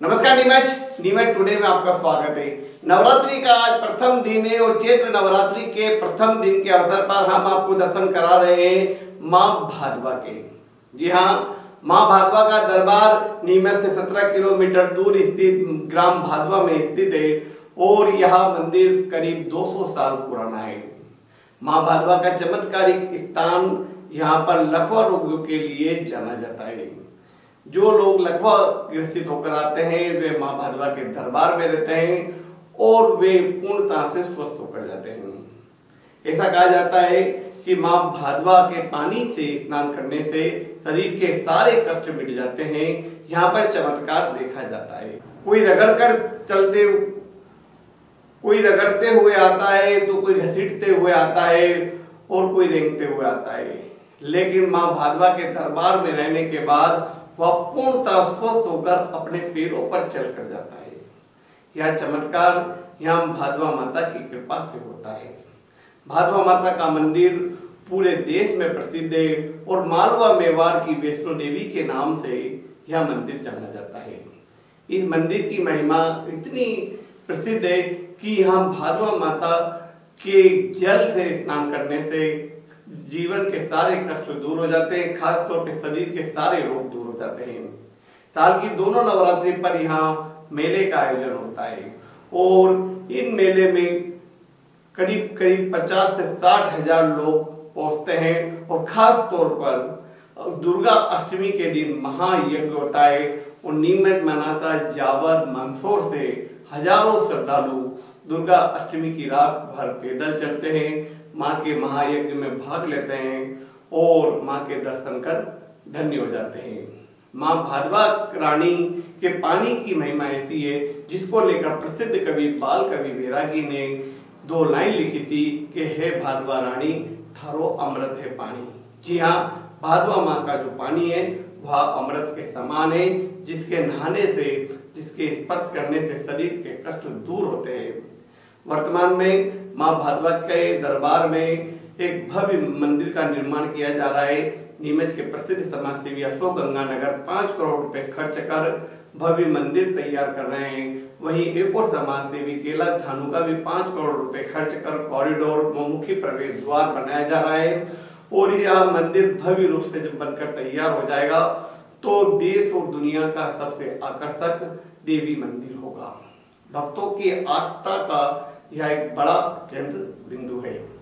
नमस्कार नीमच। नीमच टुडे में आपका स्वागत है। नवरात्रि का आज प्रथम दिन है और चैत्र नवरात्रि के प्रथम दिन के अवसर पर हम आपको दर्शन करा रहे हैं माँ भादवा के। जी हाँ माँ भादवा का दरबार नीमच से 17 किलोमीटर दूर स्थित ग्राम भादवा में स्थित है और यह मंदिर करीब 200 साल पुराना है। माँ भादवा का चमत्कारिक स्थान यहाँ पर लखवा रोगियों के लिए जाना जाता है। जो लोग लगभग ग्रसित होकर आते हैं, वे माँ भादवा के दरबार में रहते हैं और वे पूर्णता से स्वस्थ होकर जाते हैं। ऐसा कहा जाता है कि माँ भादवा के पानी से स्नान करने से शरीर के सारे कष्ट मिट जाते हैं। यहाँ पर चमत्कार देखा जाता है। कोई रगड़ कर चलते, कोई रगड़ते हुए आता है तो कोई घसीटते हुए आता है और कोई रेंगते हुए आता है। लेकिन माँ भादवा के दरबार में रहने के बाद वह पूर्णतः स्वस्थ होकर अपने पैरों पर चल कर जाता है। यह चमत्कार यहाँ भादवा माता की कृपा से होता है। भादवा माता का मंदिर पूरे देश में प्रसिद्ध है और मालवा मेवाड़ की वैष्णो देवी के नाम से यह मंदिर जाना जाता है। इस मंदिर की महिमा इतनी प्रसिद्ध है कि यहाँ भादवा माता के जल से स्नान करने से जीवन के सारे कष्ट दूर हो जाते हैं खास तौर पे शरीर के सारे रोग दूर हो जाते हैं। साल की दोनों नवरात्रि पर यहाँ मेले का आयोजन होता है और इन मेले में करीब करीब 50 से साठ हज़ार लोग पहुँचते हैं और खास तौर पर दुर्गा अष्टमी के दिन महायज्ञ होता है और नीमच, मनासा, जावर, मंदसौर से हज़ारों श्रद्धालु दुर्गा अष्टमी की रात भर पैदल चलते हैं। माँ के महायज्ञ में भाग लेते हैं और माँ के दर्शन कर धन्य हो जाते हैं। माँ भादवा रानी के पानी की महिमा ऐसी है, जिसको लेकर प्रसिद्ध कवि बाल कवि बैरागी ने दो लाइन लिखी थी कि, हे भादवा रानी, थारो अमृत है पानी। जी हाँ भादवा माँ का जो पानी है, वह अमृत के समान है, जिसके नहाने से, जिसके स्पर्श करने से शरीर के कष्ट दूर होते हैं। वर्तमान में माँ भादवा के दरबार में एक भव्य मंदिर का निर्माण किया जा रहा है। नीमच के प्रसिद्ध समाज सेवी अशोक गंगानगर पाँच करोड़ रुपए खर्च कर भव्य मंदिर तैयार कर रहे हैं। वहीं एक और समाज सेवी केला धानु का भी पाँच करोड़ रुपए खर्च कर कॉरिडोर मुखी प्रवेश द्वार बनाया जा रहा है और यह मंदिर भव्य रूप से जब बनकर तैयार हो जाएगा तो देश और दुनिया का सबसे आकर्षक देवी मंदिर होगा। भक्तों की आस्था का यह एक बड़ा केंद्र बिंदु है।